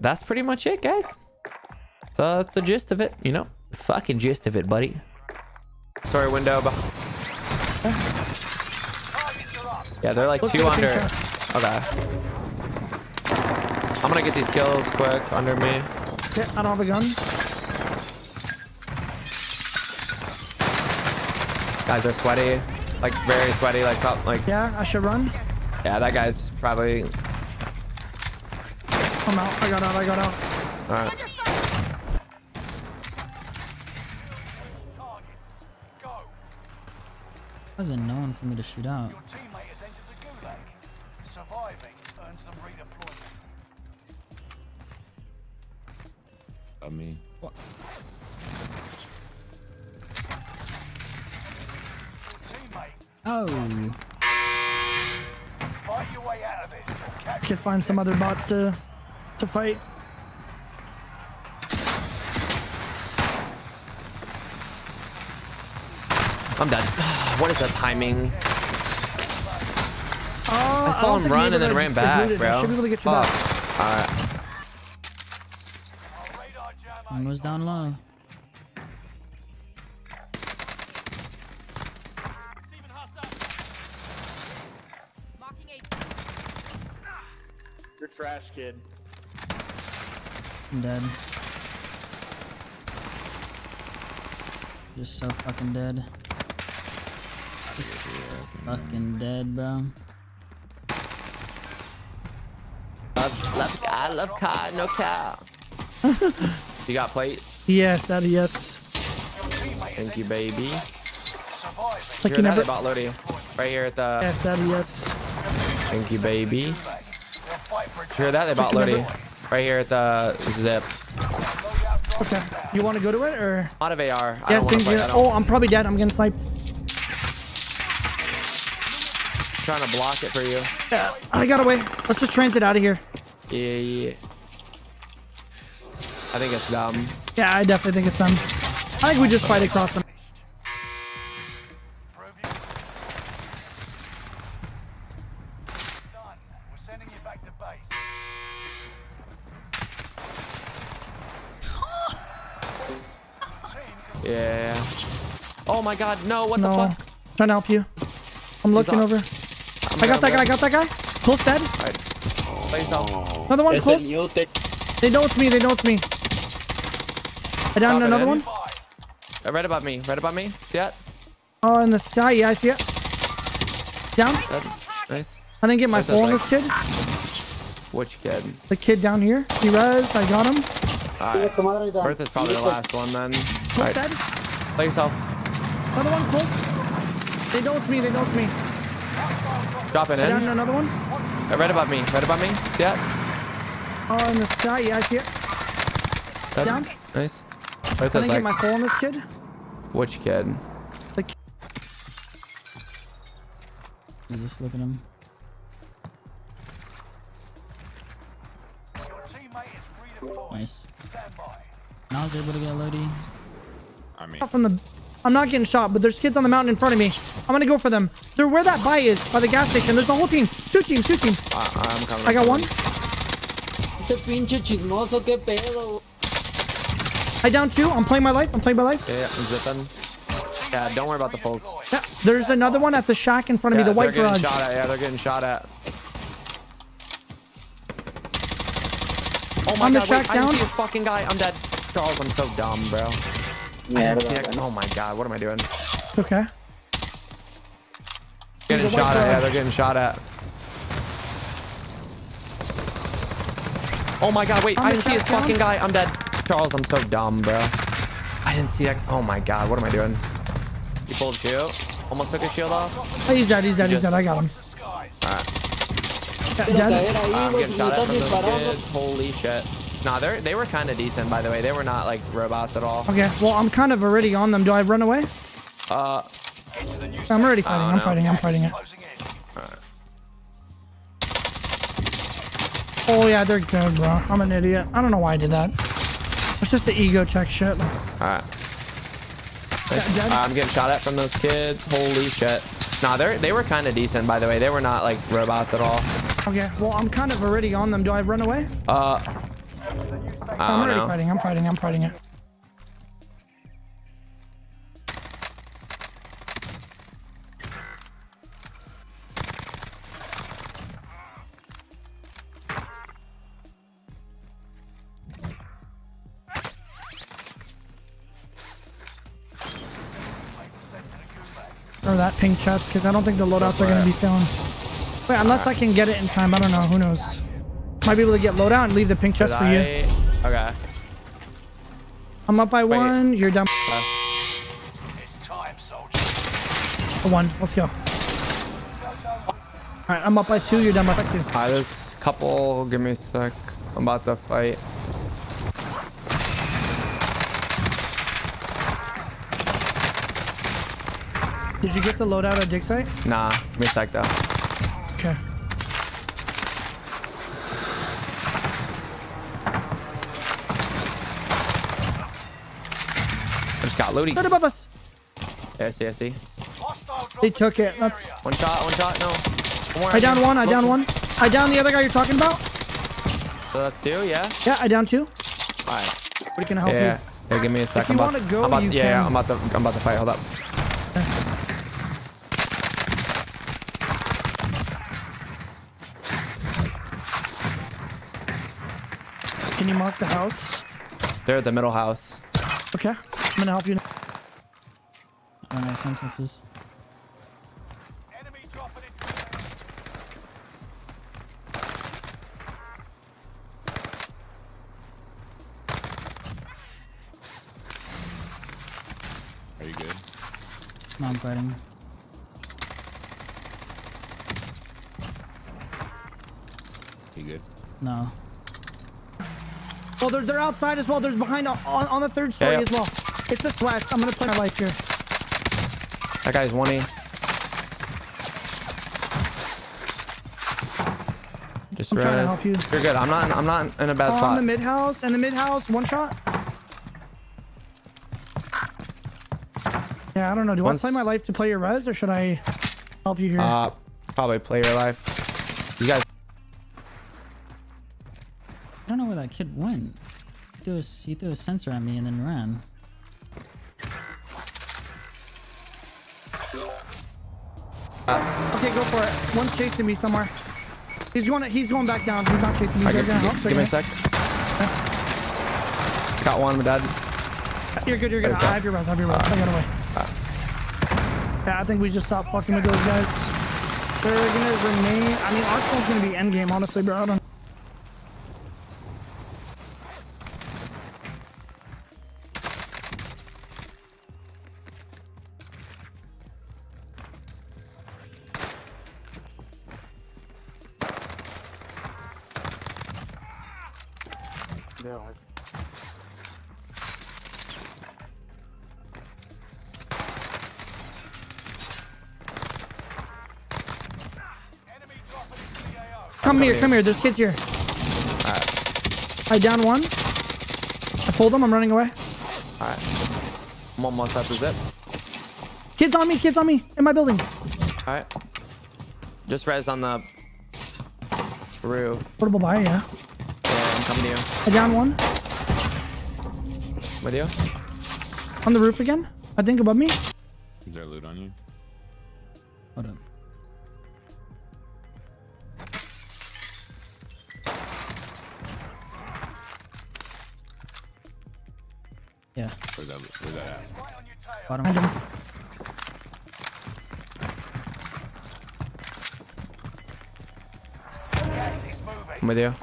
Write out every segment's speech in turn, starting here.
that's pretty much it, guys. So that's the gist of it, you know? Fucking gist of it, buddy. Sorry, window. beh- Yeah, they're like Look two under. Okay. I'm gonna get these kills quick under me. Okay, I don't have a gun. Guys are sweaty, like very sweaty, like prob- like Yeah, I should run. yeah. That guy's probably I'm out. I got out. I got out. all right. Wasn't known for me to shoot out. teammate has entered the gulag. Surviving earns them redeployment. I mean, Teammate, Oh, fight your way out of this or catch Could find some other bots to to fight. I'm dead. What is that timing? Oh, I saw him run and then ran back, bro. Should be able to get you Fuck. back. All right. radar jam one was down low. You're trash, kid. I'm dead. Just so fucking dead. Just fucking dead, bro. Love, love, I love car, no cow. you got plates? Yes, daddy. Yes. Thank you, baby. Like Here, you that never. about Lodi. Right here at the. Yes, daddy. Yes. Thank you, baby. Hear that? They bought Lodi. Right here at the zip. Okay. You want to go to it or? Lot of AR. I Yes. don't want same to play. I don't, Oh, I'm probably dead. I'm getting sniped. trying to block it for you. Yeah, I got away. Let's just transit out of here. Yeah, yeah. I think it's dumb. Yeah, I definitely think it's them. I think we just fight across them. Yeah. Oh my god, no, what the No. fuck? Trying to help you. I'm looking over. I'm I got that guy. I got that guy. Close dead. Alright. Play yourself. Another one close. a new tech. They know it's me. They know it's me. I downed Drop it another in. one. Uh, Right above me. Right above me. See that? Oh, in the sky. Yeah, I see it. Down. That- Nice. I didn't get my That's full on this kid. Which kid? The kid down here. He res. I got him. Alright. Birth is probably the last one then. Alright. Play yourself. Another one close. They know it's me. They know it's me. Drop it I in. another one. Uh, Right above me. Right above me. See that? Oh, in the sky. Yeah, I see it. Dead. Down. Nice. Birth I is didn't get like, my full on this kid. which kid? The ki- You just look at him. Nice. Stand. Now I was able to get Lodi. I mean, from the I'm not getting shot, but there's kids on the mountain in front of me. I'm gonna go for them. They're where that buy is, by the gas station. There's a whole team. Two teams, two teams. I'm coming. I got one. Este pinche chismoso, qué pedo. I down two. I'm playing my life. I'm playing my life. Yeah, yeah, I'm zipping. Yeah, don't worry about the fulls. Yeah. There's another one at the shack in front of Yeah, me, the white they're getting garage. shot at. Yeah, they're getting shot at. Oh my On the god, shack wait, I didn't see this fucking guy. I'm dead. Charles, I'm so dumb, bro. I didn't see that- Oh my god, what am I doing? Okay. Getting the white shot at. Yeah, they're getting shot at. Oh my god, wait, On I didn't see this down. fucking guy. I'm dead. Charles, I'm so dumb, bro. I didn't see that. Oh my god, what am I doing? He pulled shield. Almost took his shield off. Oh, he's dead. He's dead. He's just- dead. I got him. Alright. Yeah, Quiero Dead. caer ahí, I'm getting shot at from those kids. Holy shit. Nah, they they were kind of decent, by the way. They were not like robots at all. Okay. Well, I'm kind of already on them. Do I run away? Uh, I'm already fighting. I'm no. fighting. I'm fighting it. Closing. Oh yeah, they're good, bro. I'm an idiot. I don't know why I did that. It's just the ego check shit. alright. dead. I'm getting shot at from those kids. Holy shit. Nah, they they were kind of decent, by the way. They were not like robots at all. Okay. Well, I'm kind of already on them. Do I run away? Uh, I I'm already know. fighting. I'm fighting. I'm fighting it. Or that pink chest, because I don't think the loadouts are going to be selling. Wait, unless I can get it in time. I don't know. Who knows? Might be able to get loadout and leave the pink chest Did for you. Okay. I'm up by Wait. one. You're down It's time, soldier. by one. Let's go. All right, I'm up by two. You're down by two. Uh, there's a couple. Give me a sec. I'm about to fight. Did you get the loadout at dig site? Nah, give me a sec though. Okay. I just got loading. Right above us. Yeah, I see, I see. They took it. That's. One shot, one shot, no. One. I down one. I down one. I down the other guy you're talking about. So that's two, yeah? Yeah, I down two. Alright. We can I help Yeah, you. yeah, give me a sec. you I'm about, wanna go, about, you yeah, yeah. I'm about to, I'm about to fight. Hold up. You mark the house? They're at the middle house. Okay. I'm gonna help you. I don't know sentences. Enemy dropping into. Are you good? No, I'm fighting. You good? No. Oh, they're, they're outside as well. There's behind on, on the third story yeah. as well. It's this west. I'm gonna play my life here. That guy's one E. Just I'm trying to help you. You're good. I'm not. In, I'm not in a bad On spot. the mid house and the mid house, one shot. Yeah, I don't know. Do Once- I play my life to play your res or should I help you here? Uh, probably play your life. That kid went. He threw a, he threw a sensor at me and then ran. okay, go for it. One's chasing me somewhere. He's going. He's going back down. He's not chasing me. I You're give, give, give me a They're sec. Got one, my dad. You're good. You're good. I have your res. I have your res. I got away. Yeah, I think we just stopped fucking with those guys. They're gonna remain. I mean, Arsenal's gonna be endgame, honestly, bro. I don't. Enemy AO. Come here. here. Come here. There's kids here. I down one. I pulled him. I'm running away. Alright. I'm almost at the zip. Kids on me. Kids on me. In my building. Alright. Just res on the roof. Portable buy. Yeah. Yeah, I'm coming to you. I down one. With you? On the roof again. I think above me. Is there loot on you? Hold up. Yeah, Where's that, where's that at? Right on your tail. bottom. Behind him. Gas is moving. I'm with you.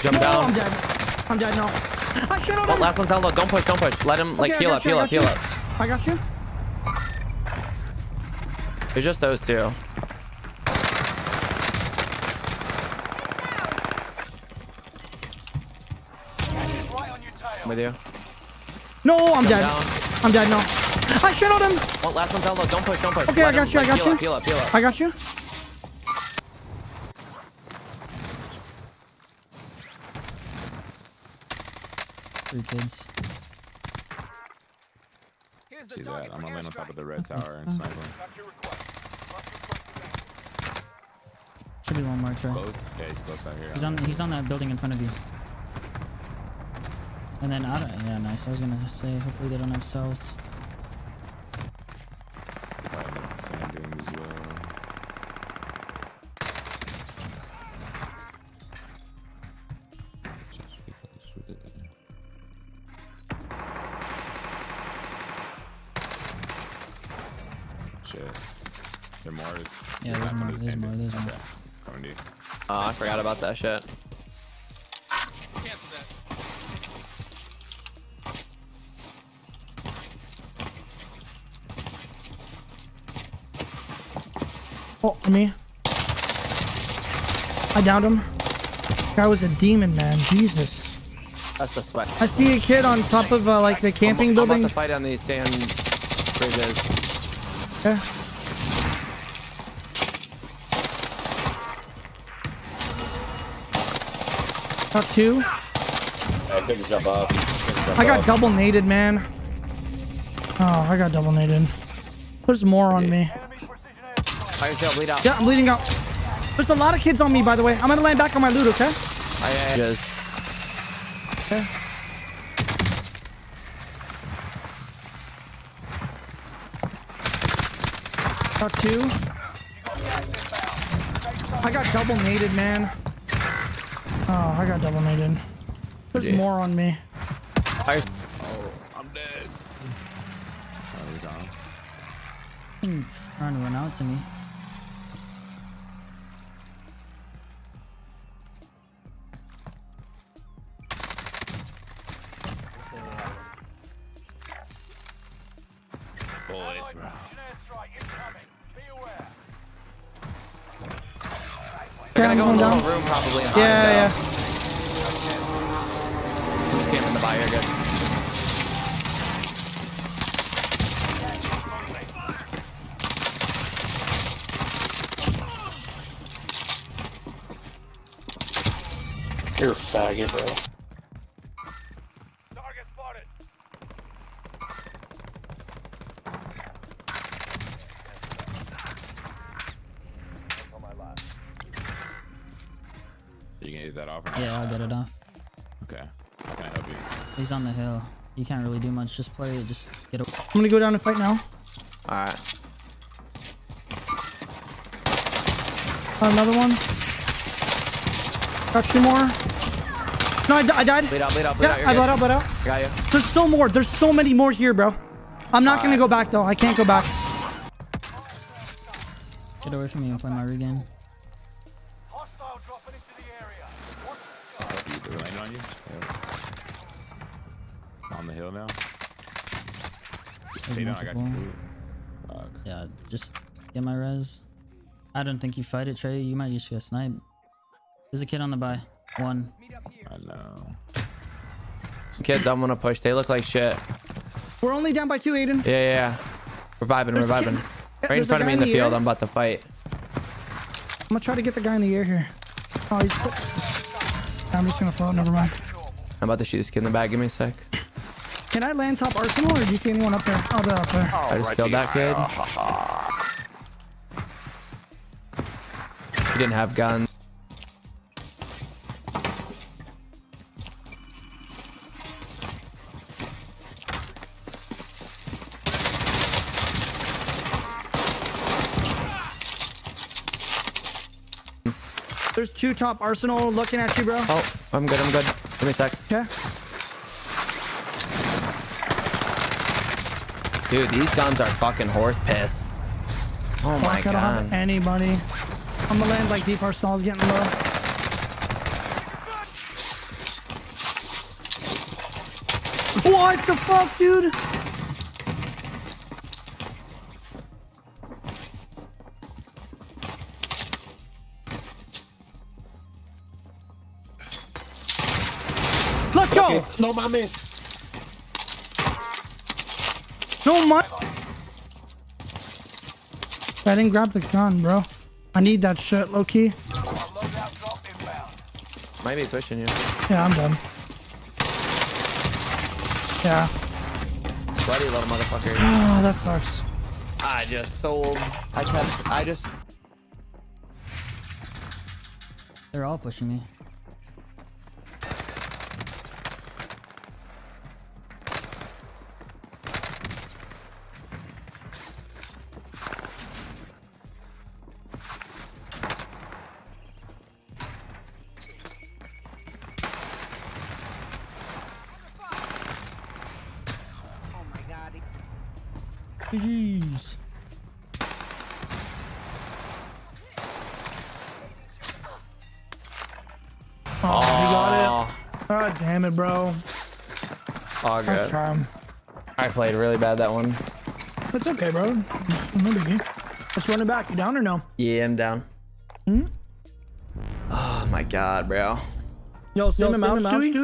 Jump No, I'm dead. I'm dead. No. I should have. Oh, last one's down low. Don't push, don't push. Let him like Okay, heal up, you, heal up, got heal up. I got you. It's just those two. Gas is right on your tail. I'm with you. No, I'm dead. down. I'm dead. No. I should have him. Oh, last one's down low. Don't push, don't push. Okay, I got him, you, I got heal you. Up, heal up, heal up. I got you. Three kids. Here's the See that? I'm for gonna land on top of the red oh, tower and oh. snipe him. Got your request. Mark your request now. Should be one more try. Both? Yeah, he's both out here. He's on. He's on that building in front of you. And then I don't. Yeah, nice. I was gonna say hopefully they don't have cells. Probably like sand dunes as well. Just be close with it. Shit. There more. Yeah, there's more. There's more. There's more. Coming. Oh, I forgot about that shit. Oh, me. I downed him. Guy was a demon, man. Jesus. That's the sweat. I see a kid on top of uh, like the camping I'm, I'm building. about to fight on these sand bridges. Yeah. Got two. I couldn't jump off. Couldn't jump I got off. double naded, man. Oh, I got double naded. There's more on me. Fire sale, bleed out. Yeah, I'm bleeding out. There's a lot of kids on me, by the way. I'm gonna land back on my loot, okay? I, I just. Okay. Got two. I got double naded, man. Oh, I got double naded. There's Yeah. more on me. Fire. Oh, I'm dead. Oh, you're gone. Fucking trying to run out to me. I I'm go in the down. little room probably. and hide, Yeah, yeah. though. Camp in the buy, you're good. You're a faggot, bro. That off. Yeah, I'll get it off. Okay. How can I help you? He's on the hill. You can't really do much. Just play it. Just get away. I'm gonna go down and fight now. Alright. Got another one. Got two more. No, I, di- I died. Bleed out, bleed out, bleed Yeah, out. You're I good. bled out, bled out. I got you. There's still more. There's so many more here, bro. I'm not gonna Alright. go back though. I can't go back. Get away from me and play my regain. The sky. They're landing on you? Yeah. On the hill now? Stay down, I got you. Fuck. Yeah, just get my res. I don't think you fight it, Trey. You might just get sniped. There's a kid on the buy. One. I know. Kids, I'm gonna push. They look like shit. We're only down by two, Aydan. Yeah, yeah, yeah. Reviving, There's a reviving. kid- Yeah, Right in front of me in the air. field. I'm about to fight. I'm gonna try to get the guy in the air here. Oh, he's. I'm just gonna float. Never mind. I'm about to shoot this kid in the back. Give me a sec. Can I land top arsenal, or do you see anyone up there? Oh, they're up there. I just killed that kid. He didn't have guns. There's two top arsenal looking at you, bro. Oh, I'm good. I'm good. Give me a sec. Okay. Dude, these guns are fucking horse piss. Oh my Fuck, I don't have god. anybody. I'm gonna land like deep arsenal's getting low. What the fuck, dude? Let's go! No mames. No my. I didn't grab the gun, bro. I need that shit, low key. Loadout drop inbound. Might be pushing you. Yeah, I'm done. Yeah. Bloody little motherfucker. Oh, that sucks. I just sold. I kept. I just. They're all pushing me. GG's. Oh, you got Oh, it. God damn it, bro. all Let's good. try 'em. I played really bad that one. It's okay, bro. No biggie. Let's run it back. You down or no? Yeah, I'm down. Hmm. Oh my god, bro. Yo, send him out, Stewie.